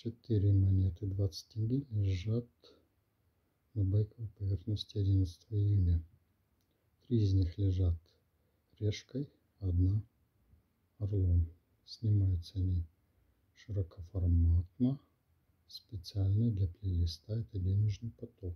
Четыре монеты 20 тенге лежат на байковой поверхности 11 июня. Три из них лежат решкой, одна орлом. Снимаются они широкоформатно, специально для плейлиста. Это денежный поток.